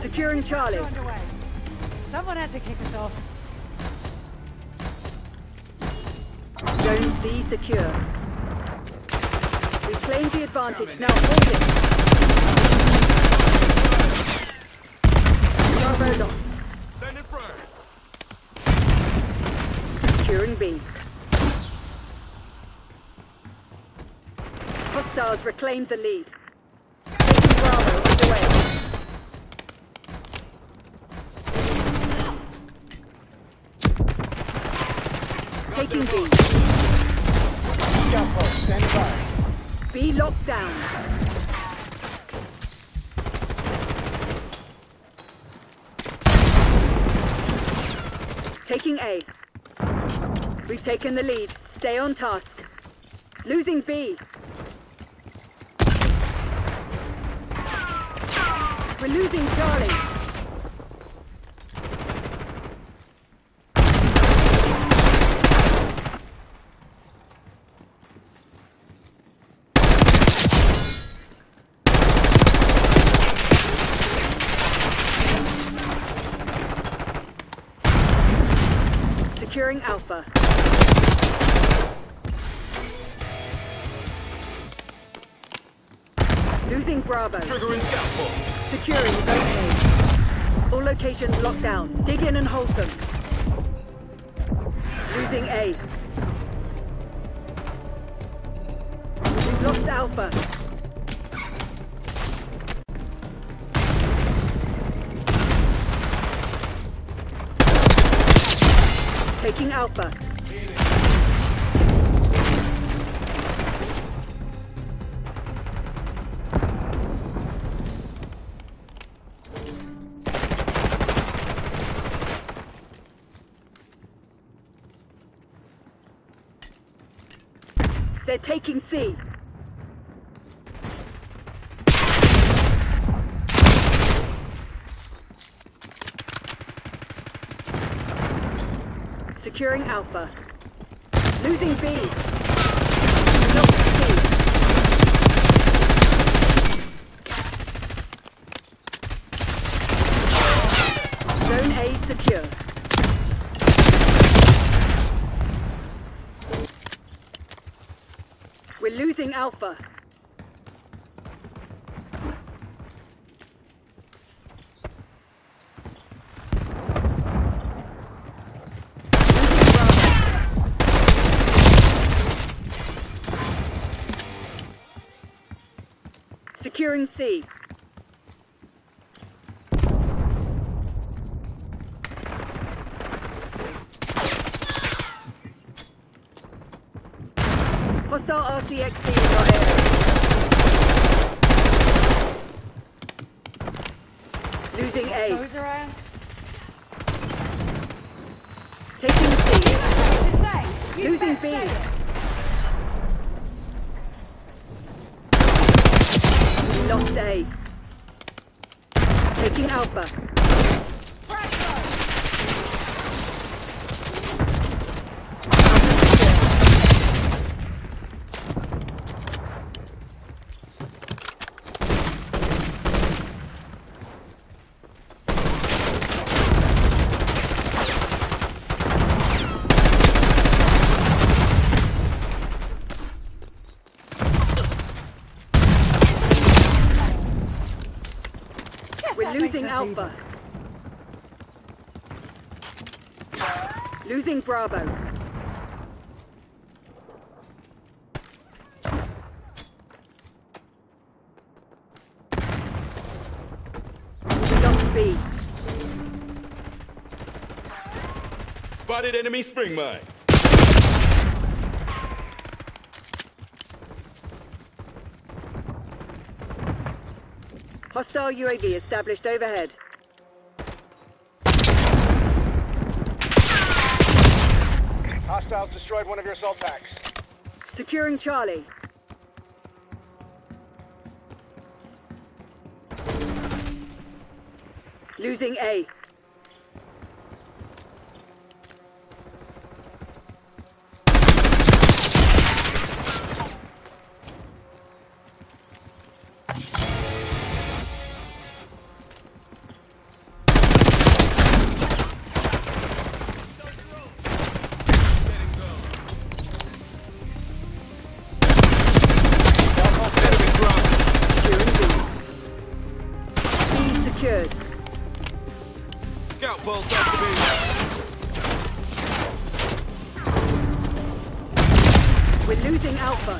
Securing Charlie. Someone had to kick us off. Zone C secure. We claimed the advantage. Now hold it. Bravo lost. Sending frag. Securing B. Hostiles reclaimed the lead. Taking Bravo underway. Taking B. Stand by. B locked down. Taking A. We've taken the lead. Stay on task. Losing B. We're losing Charlie. Securing Alpha. Losing Bravo. Triggering scout pulse. Securing Zone A. All locations locked down. Dig in and hold them. Losing A. We've lost Alpha. Taking Alpha. They're taking C. Securing Alpha. Losing B. Zone A secure. We're losing Alpha. Securing C. Hostile RCXD in your area. Losing A. Goes around. Taking C. What to say? Losing B. lost Taking Alpha. We're losing us Alpha. Losing Bravo. We lost B. Spotted enemy spring mine. Hostile UAV established overhead. Hostiles destroyed one of your assault packs. Securing Charlie. Losing A. We're losing Alpha.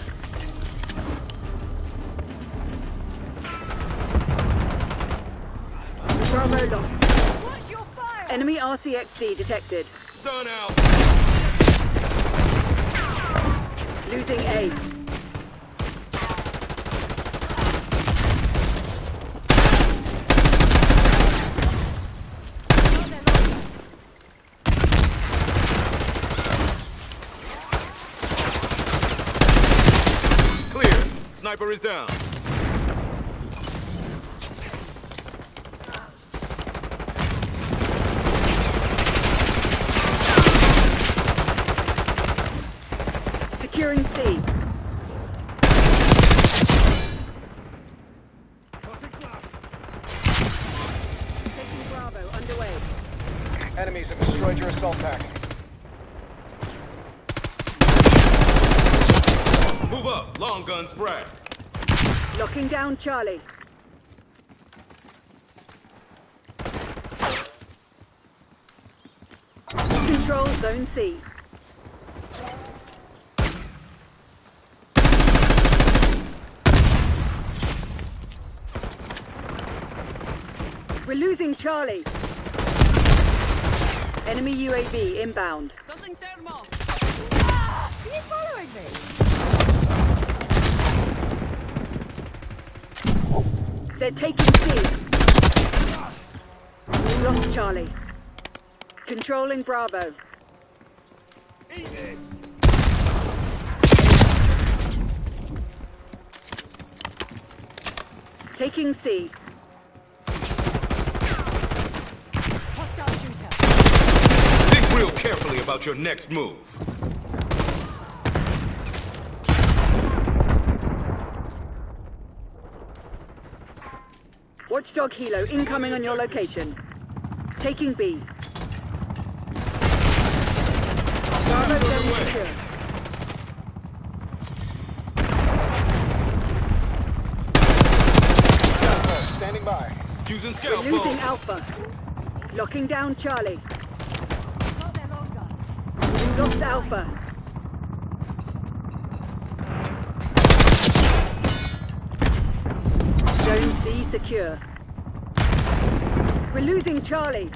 Bravo lost. Watch your fire! Enemy RCXD detected. Stun out. Losing A. Sniper is down. Securing C. Taking Bravo underway. Enemies have destroyed your assault pack. Move up. Long guns frag. Locking down Charlie. Control Zone C. We're losing Charlie. Enemy UAV inbound. Ah! Are you following me? They're taking C. We lost Charlie. Controlling Bravo. Eat this. Taking C. Hostile shooter. Think real carefully about your next move. Watchdog Helo incoming on your location. Taking B. Bravo zone secure. Standing by. Using We're losing. Alpha. Locking down Charlie. We lost Alpha. Zone C secure. We're losing Charlie.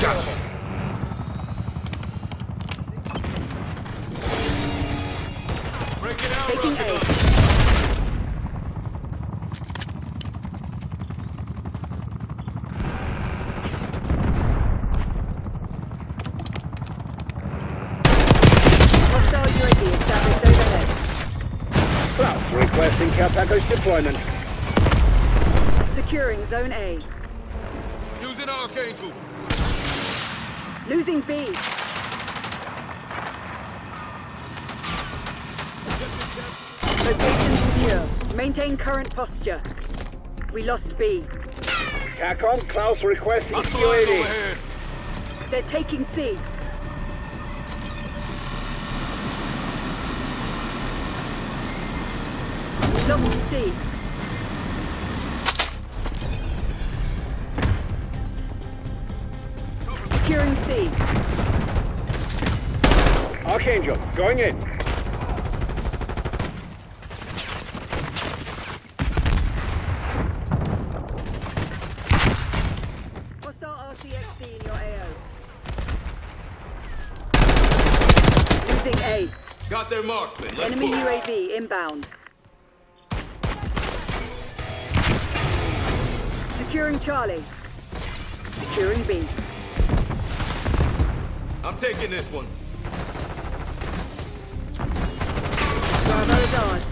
Gotcha. Break it out, Taking Rusty. A. Hostile UAV established requesting care package deployment. Securing Zone A. Using Archangel. Losing B. Location secure. Maintain current posture. We lost B. TACOM, Klaus requesting Hostile UAV. They're taking C. We lost C. Securing C. Archangel, going in. Hostile RCXD in your AO. Losing A. Got their marksman. Let's Enemy move. UAV inbound. Securing Charlie. Securing B. I'm taking this one. Bravo is ours.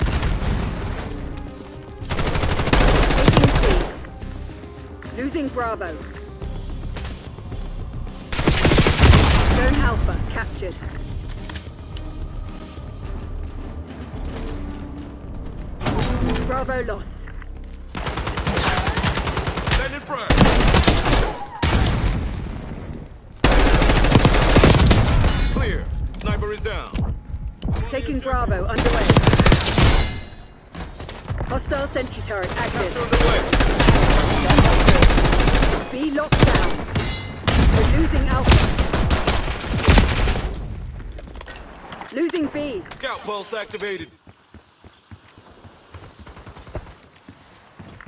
Taking Losing Bravo. Zone Alpha captured. Bravo lost. Sending frag. Clear. Sniper is down. Taking Bravo underway. Hostile sentry turret active. Underway. B locked down. We're losing Alpha. Losing B. Scout pulse activated.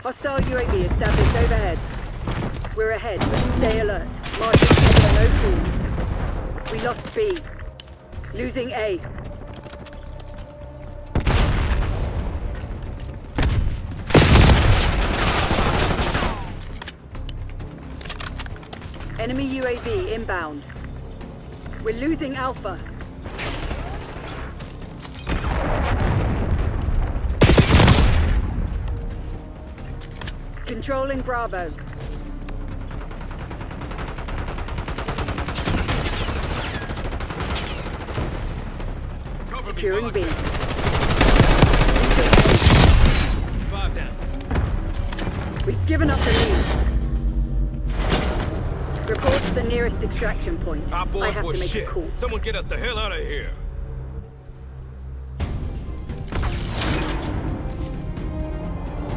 Hostile UAV established overhead. We're ahead, but stay alert. Over no fool. We lost B. Losing A. Enemy UAV inbound. We're losing Alpha. Controlling Bravo. Cover Securing while I B. Five down. We've given up the lead. Report to the nearest extraction point. Our have were to make shit. a call. Someone get us the hell out of here.